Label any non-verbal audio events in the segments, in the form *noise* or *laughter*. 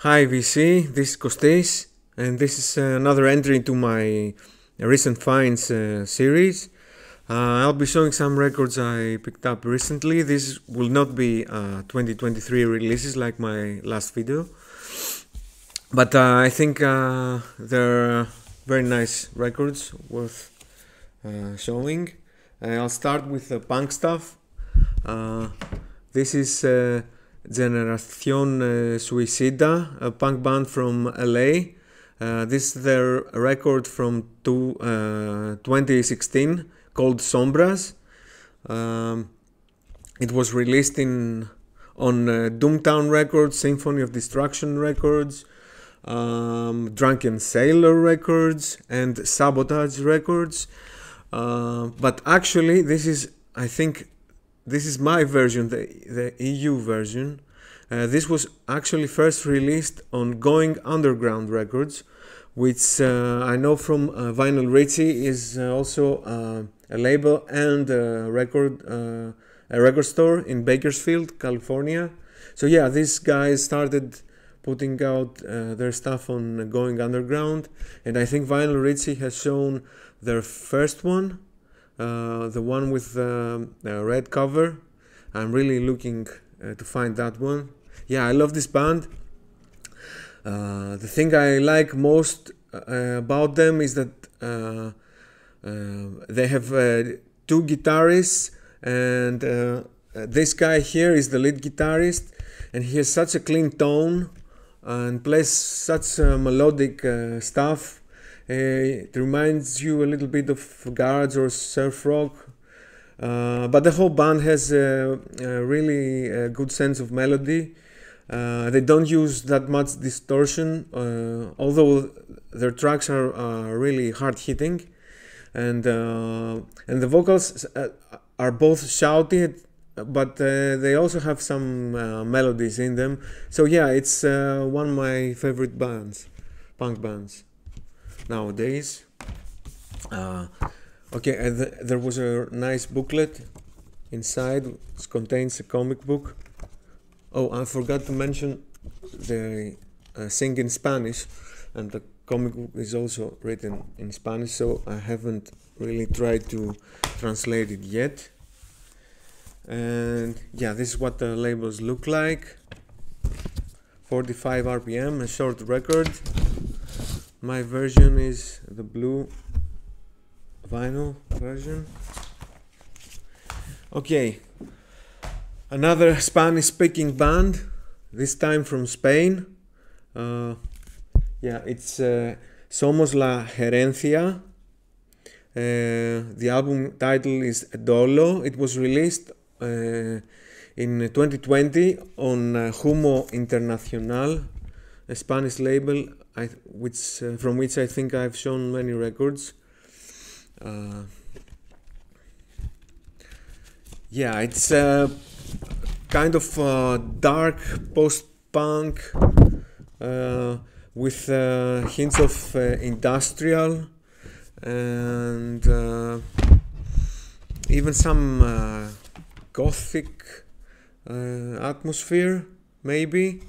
Hi VC, this is Kostis, and this is uh, another entry into my recent finds uh, series. Uh, I'll be showing some records I picked up recently. This will not be uh, 2023 releases like my last video, but uh, I think uh, they're very nice records worth showing. I'll start with the punk stuff. this is Generación uh, Suicida, a punk band from LA. Uh, this is their record from two, uh, 2016 called Sombras. Um, it was released in on uh, Doomtown Records, Symphony of Destruction Records, um, Drunken Sailor Records, and Sabotage Records. Uh, but actually, this is, I think, this is my version, the, the EU version. Uh, this was actually first released on Going Underground Records, which uh, I know from uh, Vinyl Richie is uh, also uh, a label and a record uh, a record store in Bakersfield, California. So yeah, these guys started putting out their stuff on Going Underground, and I think Vinyl Richie has shown their first one uh, the one with the red cover. I'm really looking uh, to find that one. Yeah, I love this band. Uh, the thing I like most about them is that they have two guitarists and this guy here is the lead guitarist and he has such a clean tone and plays such uh, melodic uh, stuff uh, it reminds you a little bit of garage or surf rock. Uh, but the whole band has a, a really good sense of melody. Uh, they don't use that much distortion, uh, although their tracks are uh, really hard hitting, and uh, and the vocals are both shouty, but they also have some melodies in them. So yeah, it's one of my favorite bands, punk bands nowadays. Uh, okay, th there was a nice booklet inside. It contains a comic book. Oh, I forgot to mention the uh, sing in Spanish, and the comic book is also written in Spanish, so I haven't really tried to translate it yet. And yeah, this is what the labels look like. 45 RPM, a short record my version is the blue vinyl version. Okay another Spanish speaking band this time from Spain. Uh, yeah it's uh, Somos la Herencia. Uh, the album title is Dolo. It was released uh, in 2020 on uh, Humo Internacional a Spanish label I, which uh, from which I think I've shown many records. Uh, yeah, it's a kind of uh, dark post-punk uh, with uh, hints of uh, industrial and even some gothic atmosphere, maybe.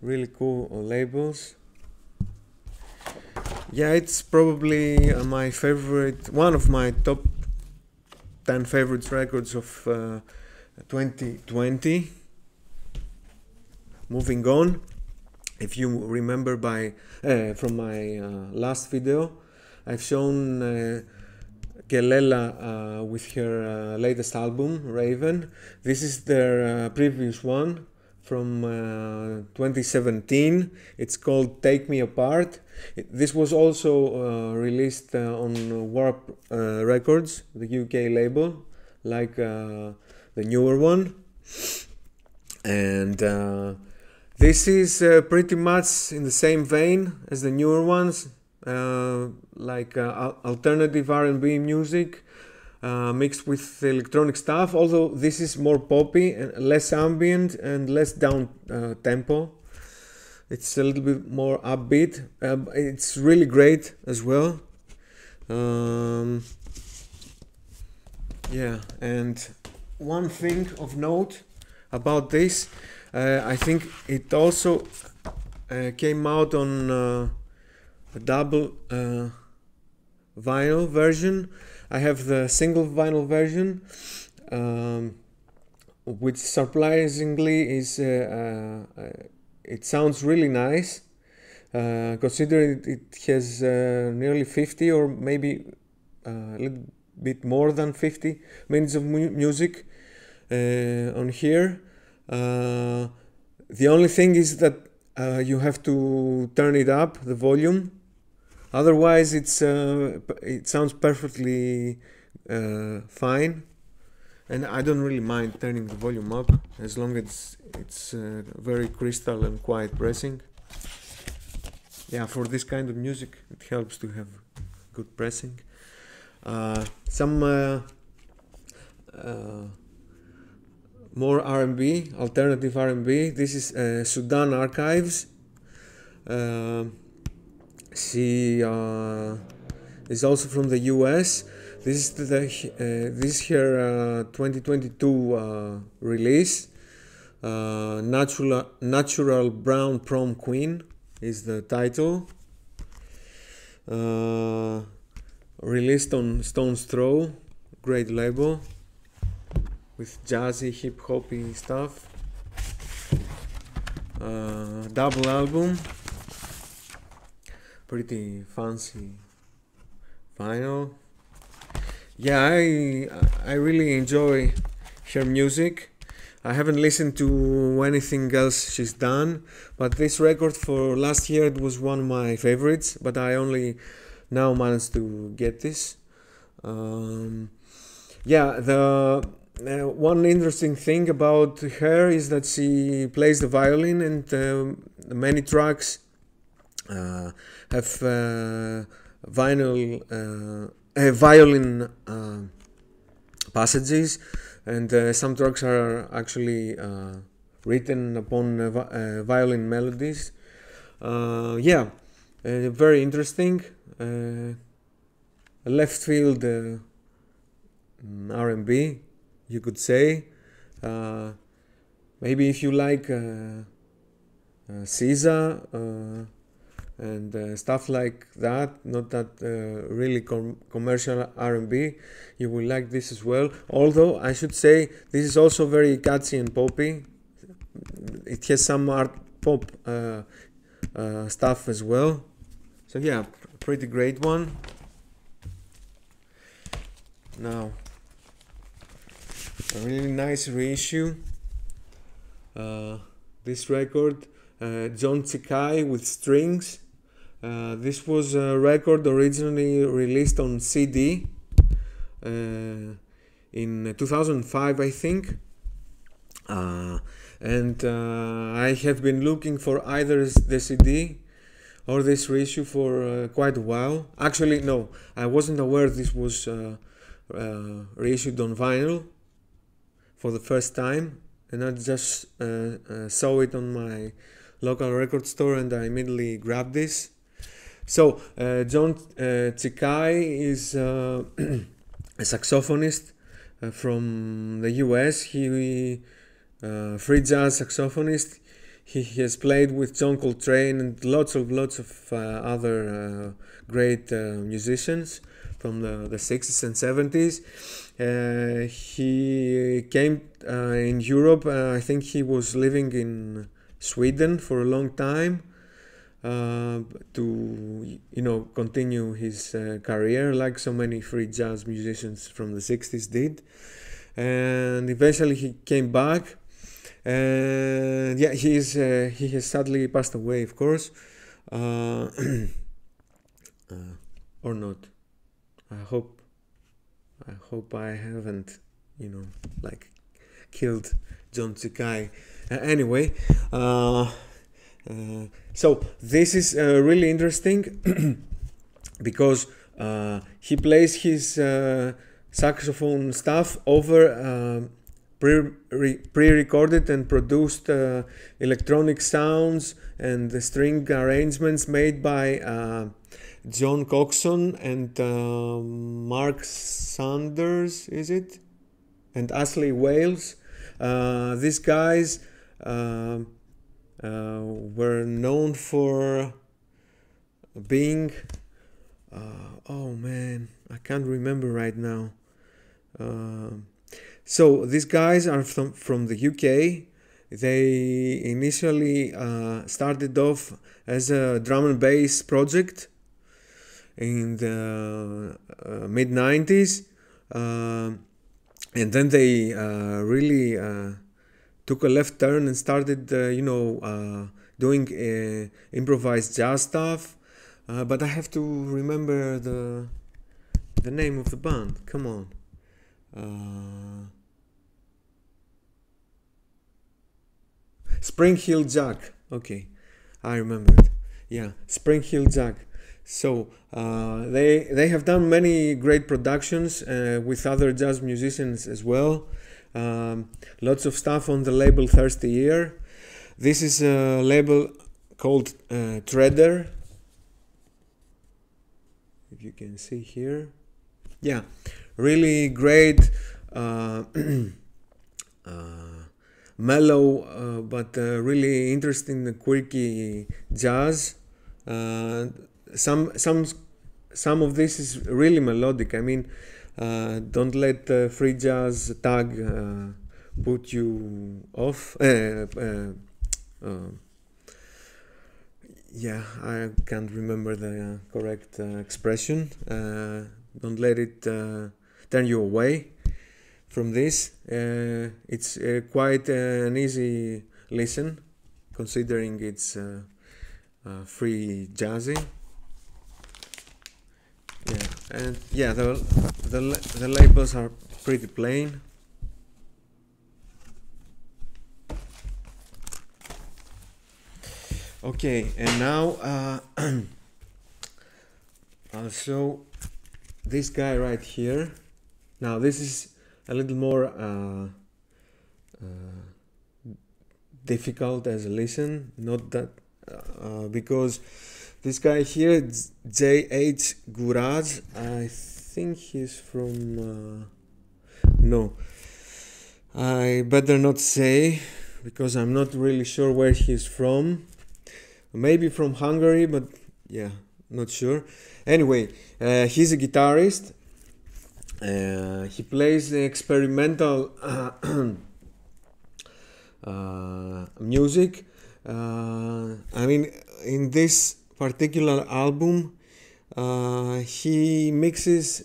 Really cool labels. Yeah, it's probably uh, my favorite, one of my top 10 favorite records of uh, 2020. Moving on, if you remember by uh, from my uh, last video, I've shown uh, Kelela uh, with her latest album, Raven. This is their previous one from 2017. It's called Take Me Apart it, this was also uh, released uh, on Warp uh, Records, the UK label, like uh, the newer one. And uh, this is uh, pretty much in the same vein as the newer ones, like alternative R&B music. Mixed with electronic stuff, although this is more poppy and less ambient and less down tempo it's a little bit more upbeat. Um, it's really great as well. Um, yeah, and one thing of note about this, uh, I think it also uh, came out on uh, a double uh, vinyl version. I have the single vinyl version, um, which surprisingly is uh, uh, it sounds really nice. Uh, considering it, has uh, nearly 50 or maybe uh, a little bit more than 50 minutes of mu- music uh, on here. The only thing is that you have to turn it up, the volume. Otherwise, it's uh, it sounds perfectly uh, fine, and I don't really mind turning the volume up as long as it's uh, very crystal and quiet pressing. Yeah, for this kind of music, it helps to have good pressing. Uh, some uh, uh, more R&B, alternative R&B. This is Sudan Archives. She uh, is also from the U.S. This is the uh, this here uh, 2022 uh, release. Uh, natural natural brown prom queen is the title. Released on Stone's Throw, great label with jazzy hip hoppy stuff. Uh, double album, pretty fancy vinyl. Yeah, I I really enjoy her music. I haven't listened to anything else she's done, but this record for last year it was one of my favorites. But I only now managed to get this. Um, yeah, the uh, one interesting thing about her is that she plays the violin, and um, many tracks uh, have uh, vinyl uh, uh, violin uh, passages, and uh, some tracks are actually uh, written upon uh, uh, violin melodies. Uh, yeah, uh, very interesting. Uh, left field uh, mm, R&B, you could say. Uh, maybe if you like uh, uh, Caesar uh, and uh, stuff like that, not that uh, really com- commercial R&B, you will like this as well. Although I should say this is also very catchy and poppy. It has some art pop uh, uh, stuff as well. So yeah, pretty great one. Now, a really nice reissue. Uh, this record, uh, John Tchicai with strings. Uh, this was a record originally released on CD uh, in 2005, I think. Uh, and uh, I have been looking for either the CD or this reissue for uh, quite a while. Actually, no, I wasn't aware this was reissued on vinyl for the first time, and I just saw it on my local record store, and I immediately grabbed this. So, uh, John uh, Tchicai is uh, *clears throat* a saxophonist from the US. He free jazz saxophonist. He has played with John Coltrane and lots of lots of other great musicians from the, the 60s and 70s. Uh, he came uh, in Europe. Uh, I think he was living in Sweden for a long time to you know continue his uh, career like so many free jazz musicians from the 60s did. And eventually he came back. And yeah he is uh, he has sadly passed away of course. Uh, *clears throat* uh, or not. I hope i hope i haven't you know like killed john Tchicai uh, anyway uh, so this is uh, really interesting *clears throat* because uh, he plays his uh, saxophone stuff over um pre re- pre-recorded and produced uh, electronic sounds and the string arrangements made by John Coxon and Mark Sanders, is it? And Ashley Wales. These guys um uh, were known for being uh, oh man i can't remember right now. Um, so these guys are from, from the uk they initially uh, started off as a drum and bass project in the uh, mid 90s uh, and then they uh, really uh, took a left turn and started uh, you know doing improvised jazz stuff but i have to remember the the name of the band come on Spring Heel Jack. Okay, I remembered. Yeah, Spring Heel Jack. So uh, they they have done many great productions uh, with other jazz musicians as well. Um, lots of stuff on the label Thirsty Ear. This is a label called uh. If you can see here, yeah, really great. Uh, *clears throat* uh, mellow uh, but uh, really interesting quirky jazz uh, some some some of this is really melodic i mean don't let free jazz tag uh, put you off uh, yeah i can't remember the correct expression don't let it turn you away from this. Uh, it's uh, quite uh, an easy listen, considering it's uh, uh, free jazzy. And yeah, the the the labels are pretty plain. Okay, and now uh, *clears throat* I'll show this guy right here. Now this is a little more uh, uh, difficult as a listen not that uh, because this guy here J.H. Guraj I think he's from uh, no I better not say because I'm not really sure where he's from maybe from Hungary but yeah not sure anyway uh, he's a guitarist uh, he plays experimental *coughs* uh, music. Uh, I mean, in this particular album, uh, he mixes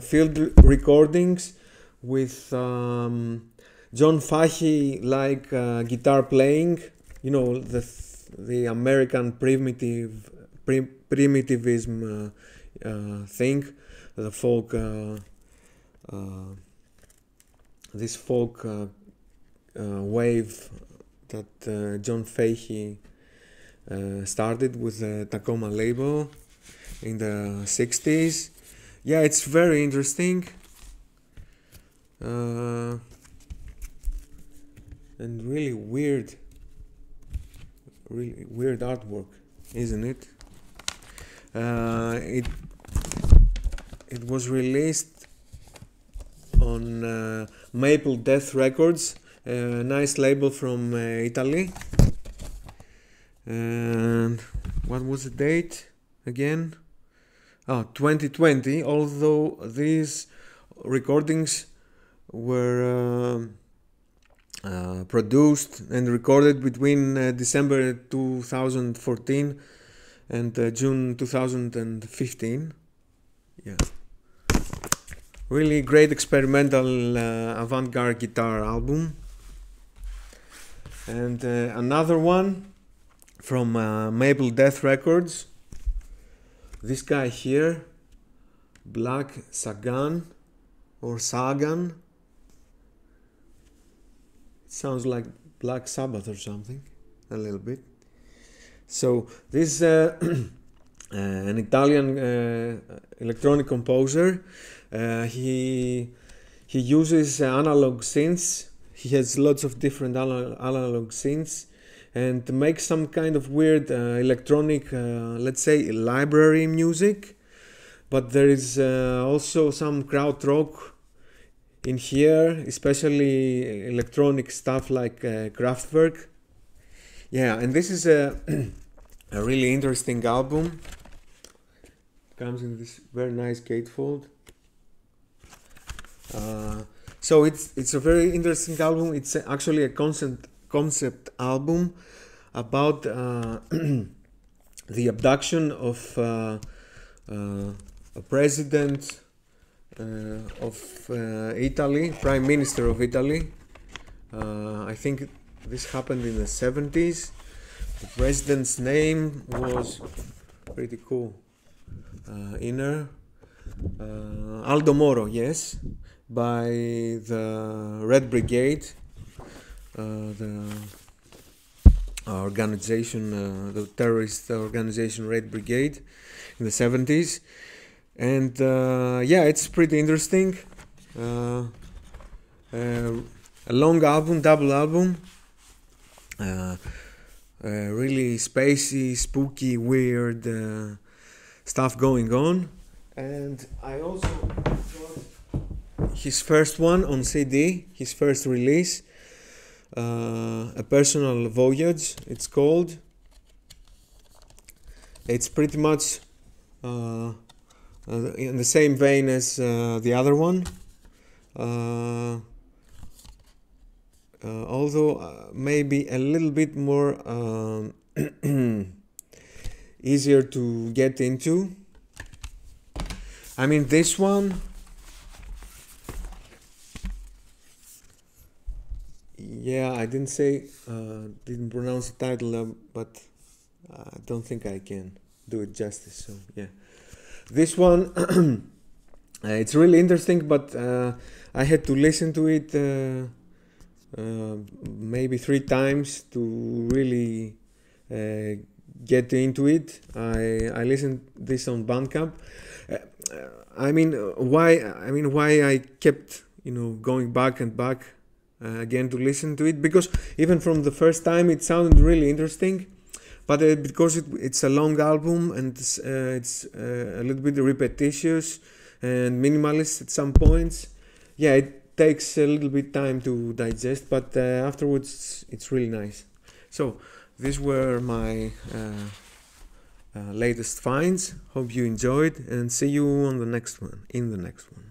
field recordings with um, John Fahey like guitar playing. You know the the American primitive primitivism thing, the folk uh, this folk uh, uh, wave that John Fahey started with the Takoma label in the 60s. Yeah, it's very interesting. and really weird really weird artwork isn't it uh, it it was released on uh, Maple Death Records, a nice label from uh, Italy. And what was the date again? Oh, 2020. Although these recordings were uh, uh, produced and recorded between uh, December 2014 and uh, June 2015. Yeah really great experimental uh, avant-garde guitar album and uh, another one from uh, Maple Death Records. This guy here Blak Saagan or Saagan. It sounds like Black Sabbath or something a little bit. So this uh, *clears throat* an Italian uh, electronic composer uh, he he uses analog synths. He has lots of different analog synths and make some kind of weird uh, electronic, uh, let's say, library music. But there is uh, also some krautrock in here, especially electronic stuff like Kraftwerk. yeah, and this is a *clears throat* a really interesting album. Comes in this very nice gatefold. Uh, so it's it's a very interesting album. It's actually a concept concept album about uh, *clears throat* the abduction of uh, uh, a president uh, of uh, Italy, prime minister of Italy. I think this happened in the 70s. The president's name was pretty cool. inner Aldo Moro, yes, by the Red Brigade, the organization, uh, the terrorist organization Red Brigade in the 70s. And uh, yeah, it's pretty interesting. Uh, uh a long album, double album. Uh, uh, really spacey, spooky, weird stuff going on. And I also his first one on CD, his first release uh, a personal voyage it's called. It's pretty much uh, uh in the same vein as uh, the other one. Uh, although maybe a little bit more um, *clears throat* easier to get into. I mean this one yeah, I didn't say, uh, didn't pronounce the title, uh, but I don't think I can do it justice. So yeah, this one, *clears throat* uh, it's really interesting, but uh, I had to listen to it uh, uh, maybe three times to really get into it. I I listened this on Bandcamp. I mean, why? I mean, why I kept you know going back and back uh, again to listen to it because even from the first time it sounded really interesting but uh, because it, it's a long album and it's, uh, it's uh, a little bit repetitious and minimalist at some points yeah it takes a little bit time to digest but uh, afterwards it's, really nice. So these were my uh, latest finds. Hope you enjoyed and see you on the next one in the next one